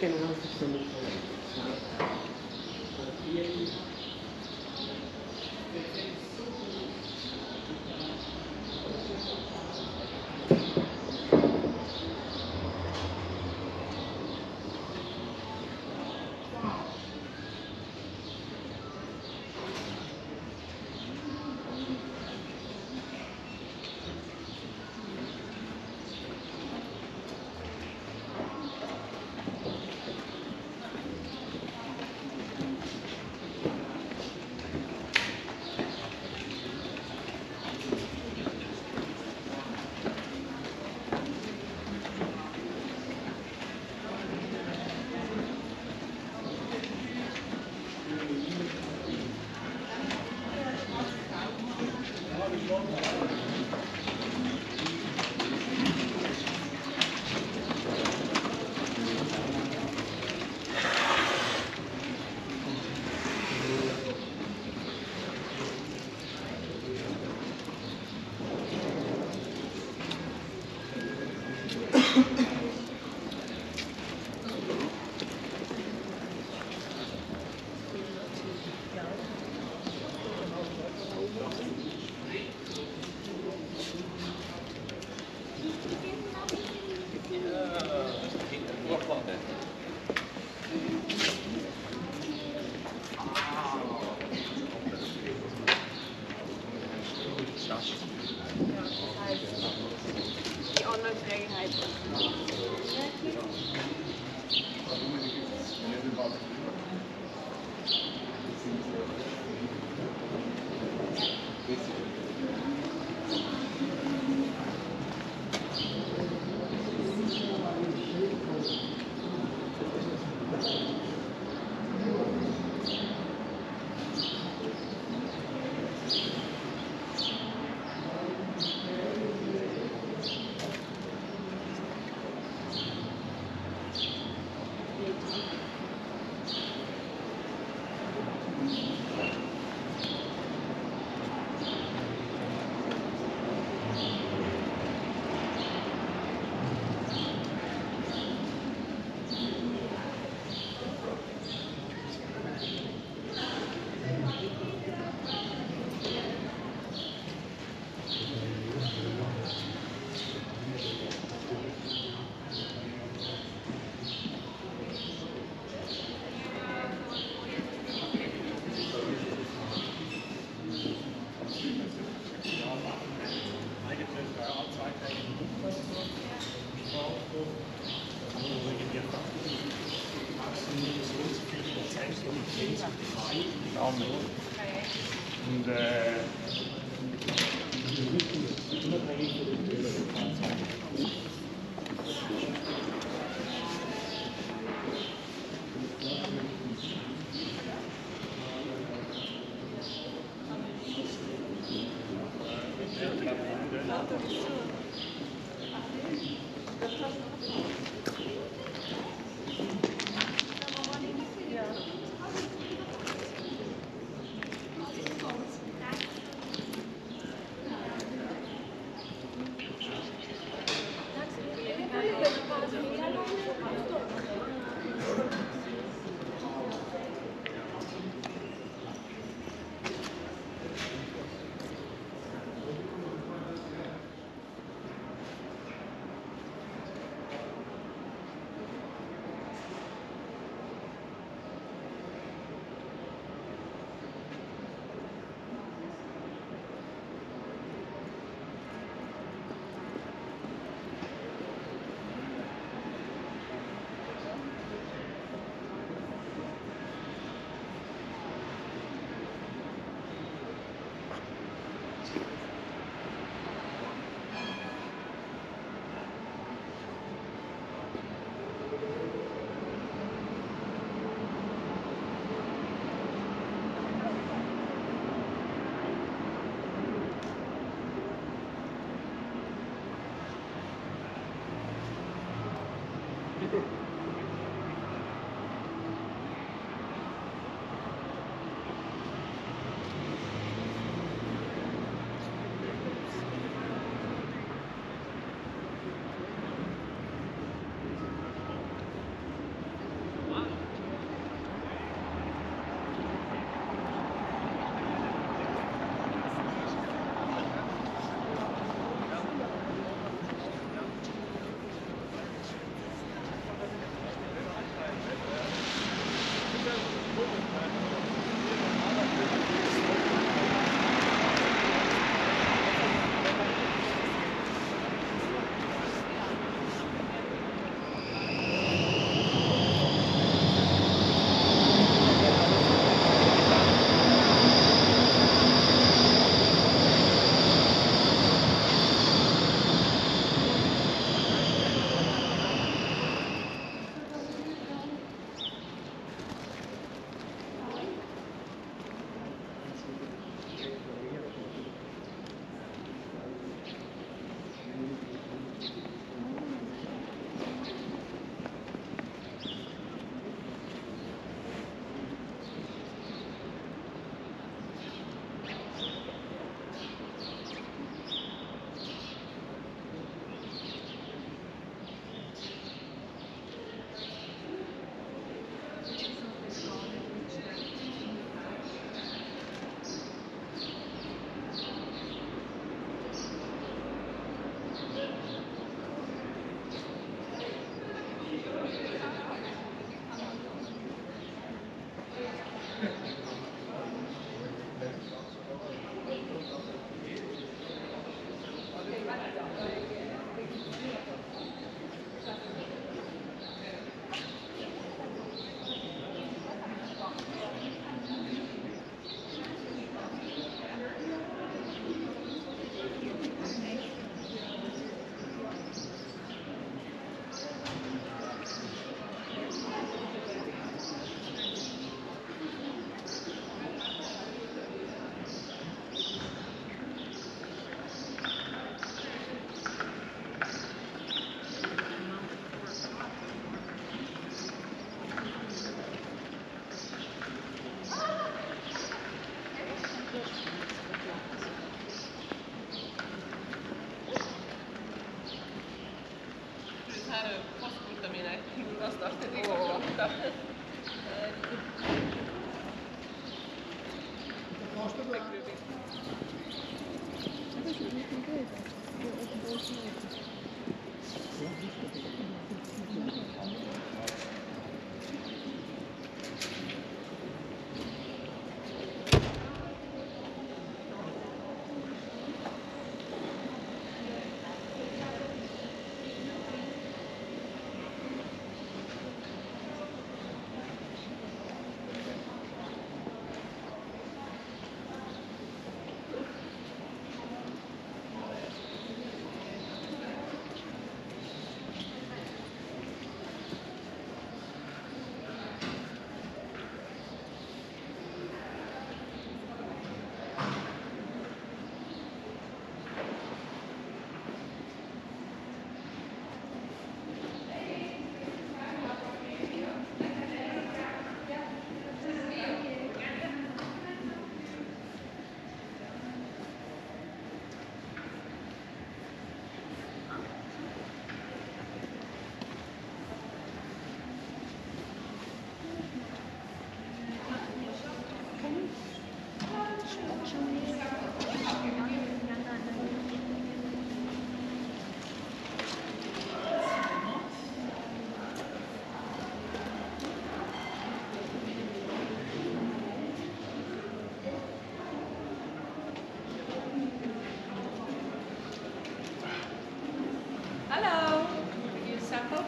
que no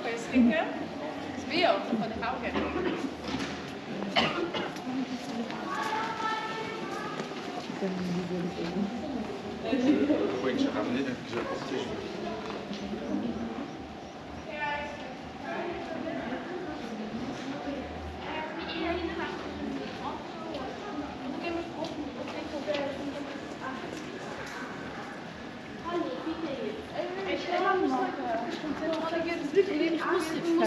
Pois ficamos. Viu? Ich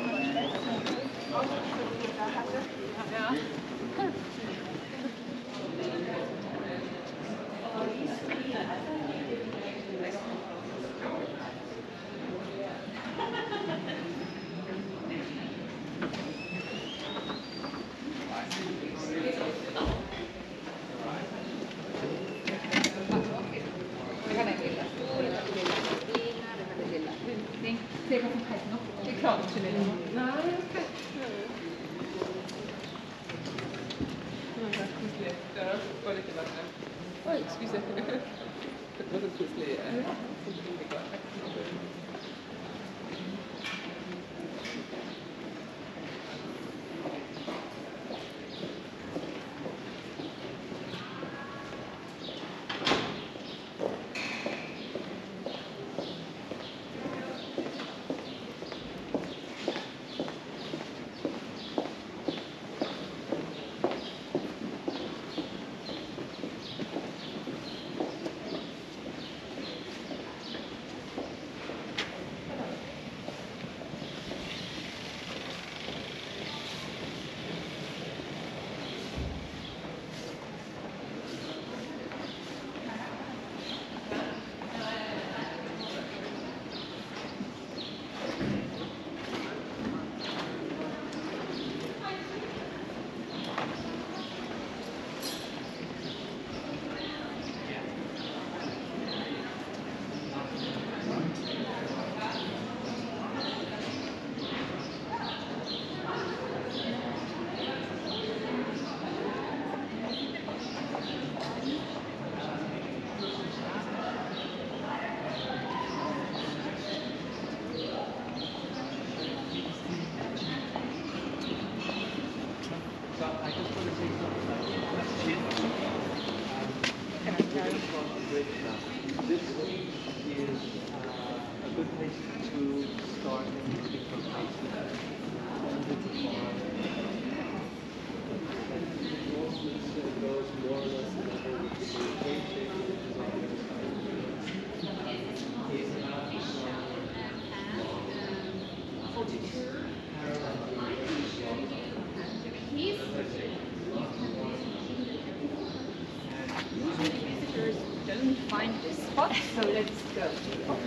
Ausschnitt da hatte. Ja. So let's go.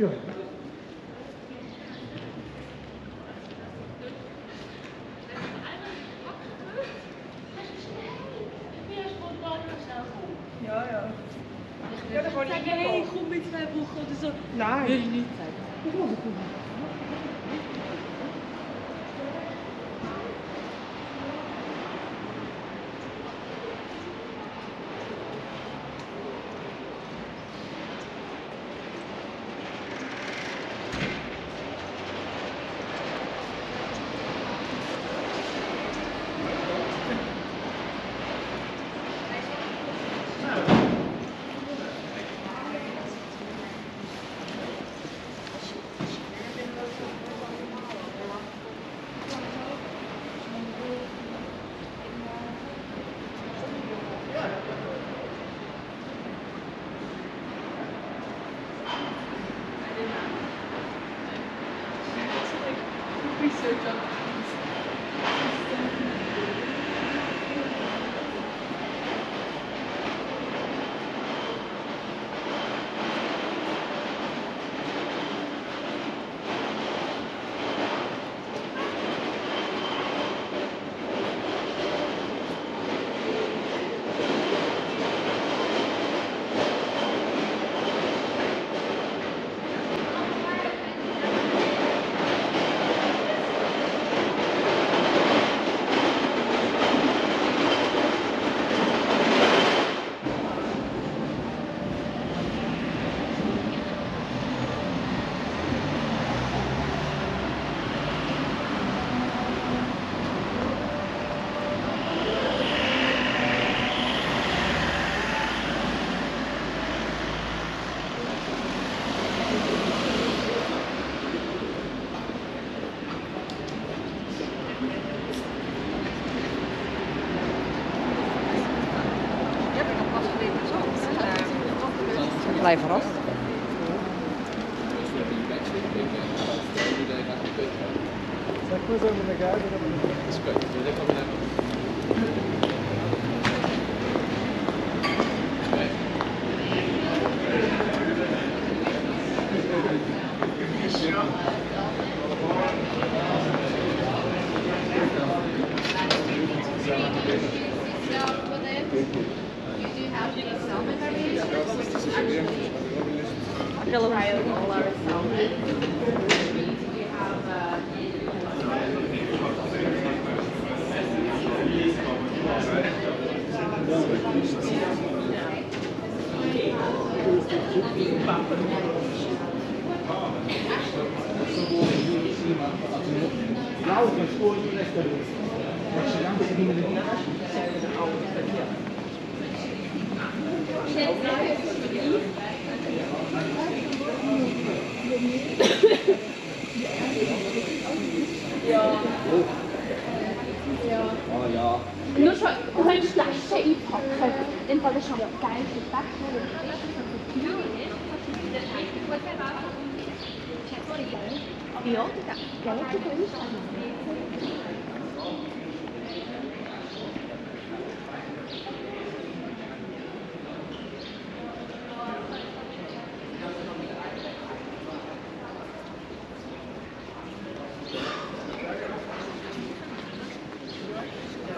又来。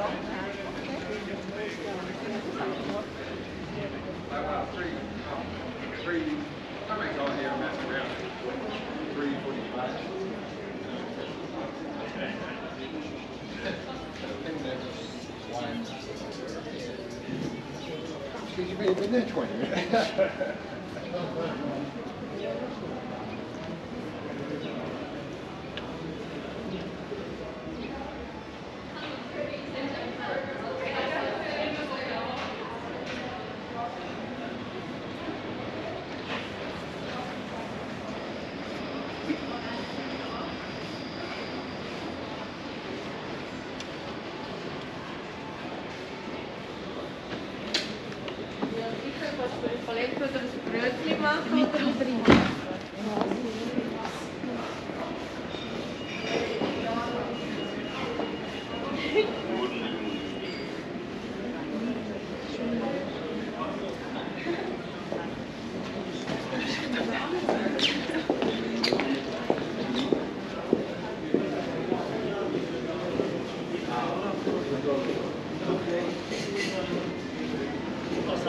I want I've been there twenty minutes.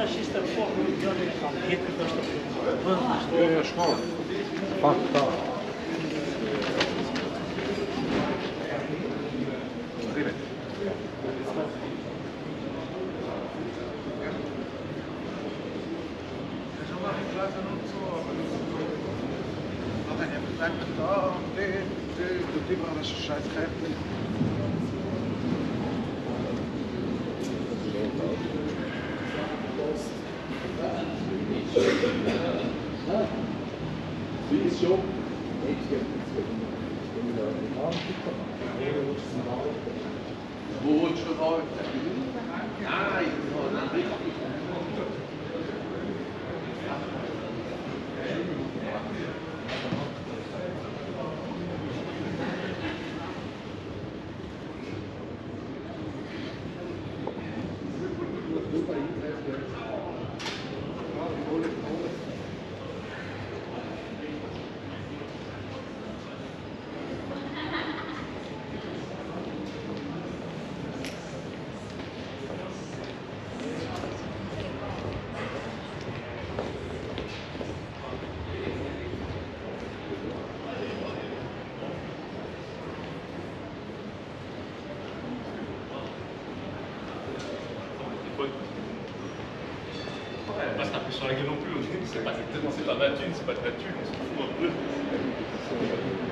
Naša šista forma je bila neka jedna dosta Ja, ja, šmala. Pa, pa. Привет. Ich habe gesagt, oh, die, die, die, die, die, die, die, die, die, commission c'est pas, c'est pas thune, c'est pas de la un peu.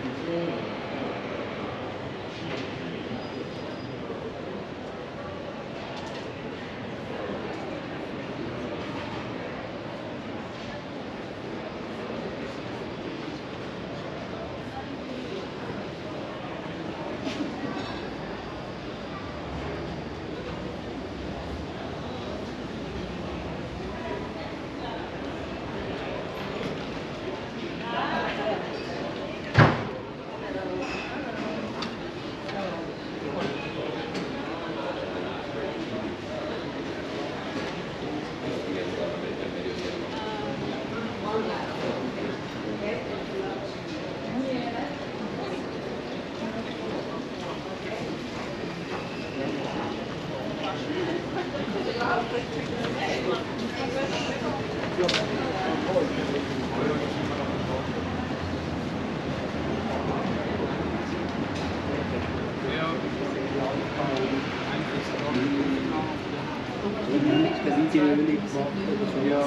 主要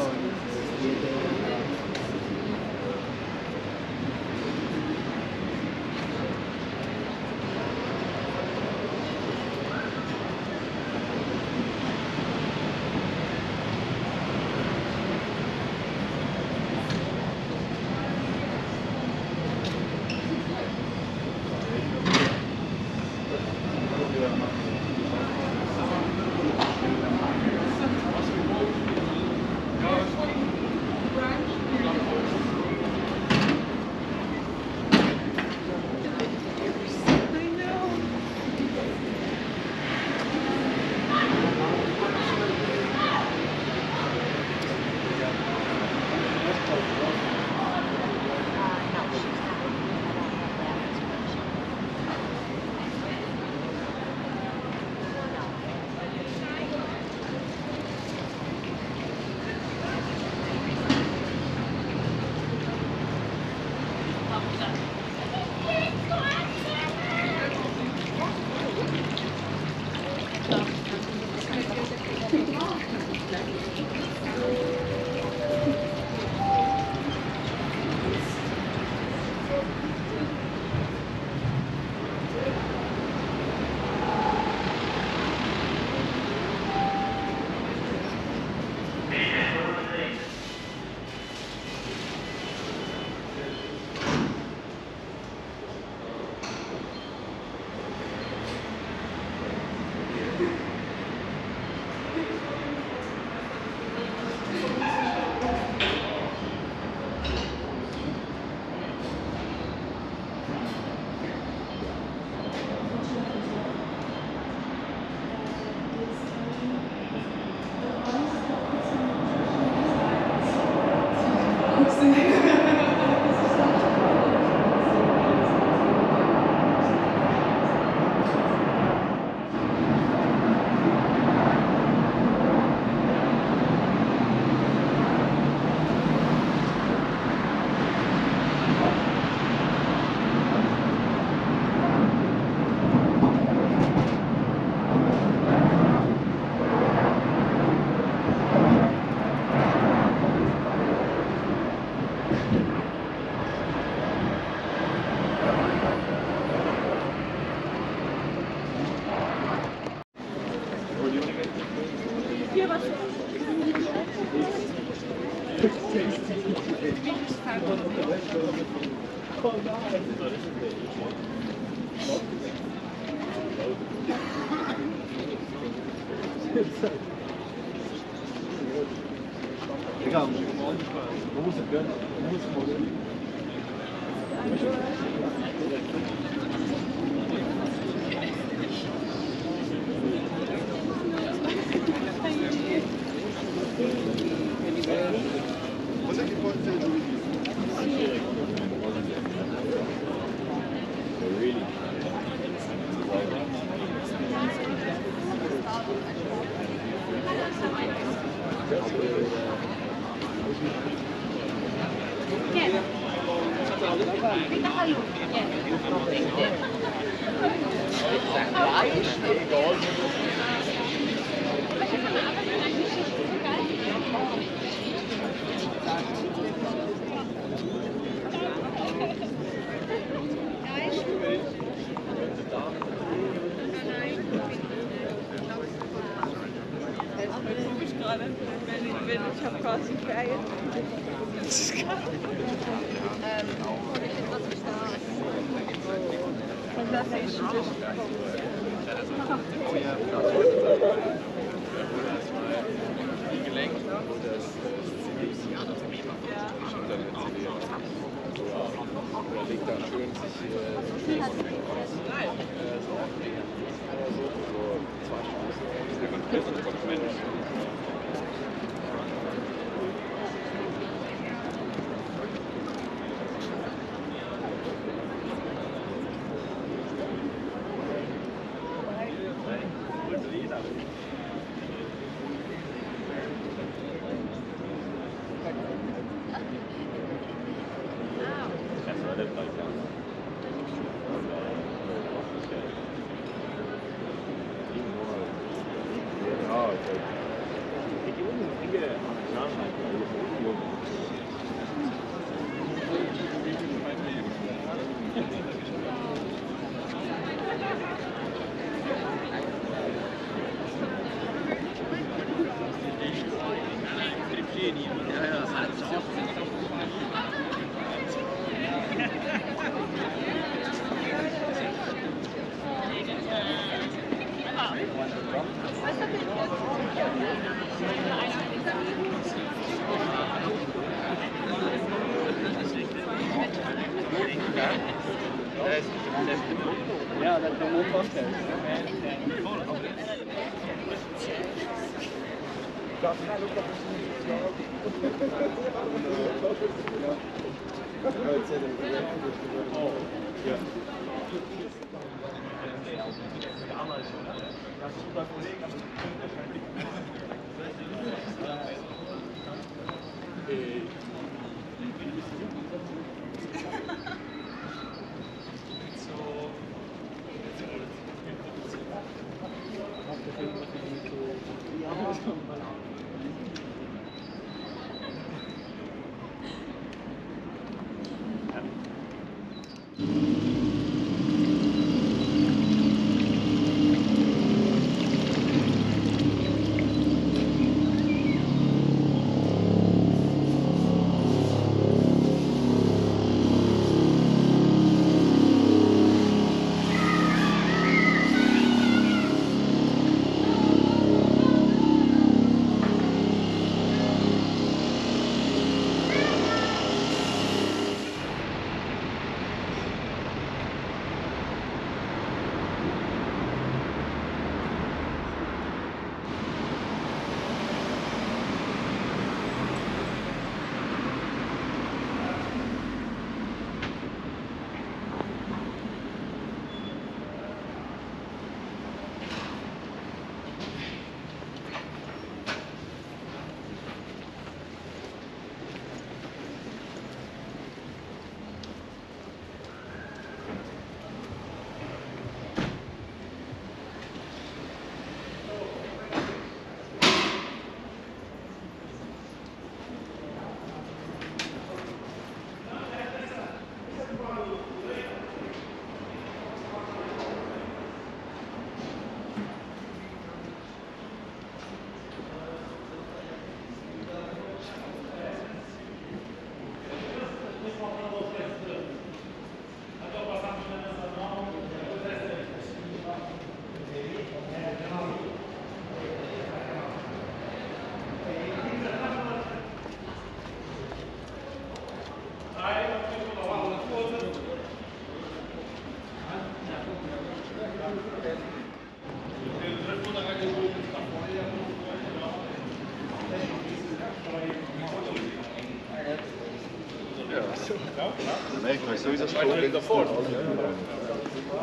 Nee, maar sowieso school. in daarvoor.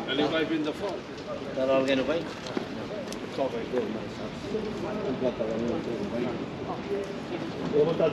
En ik blijf in daarvoor. Daar al geen bij. Ik ik wel niet doen. Je moet dat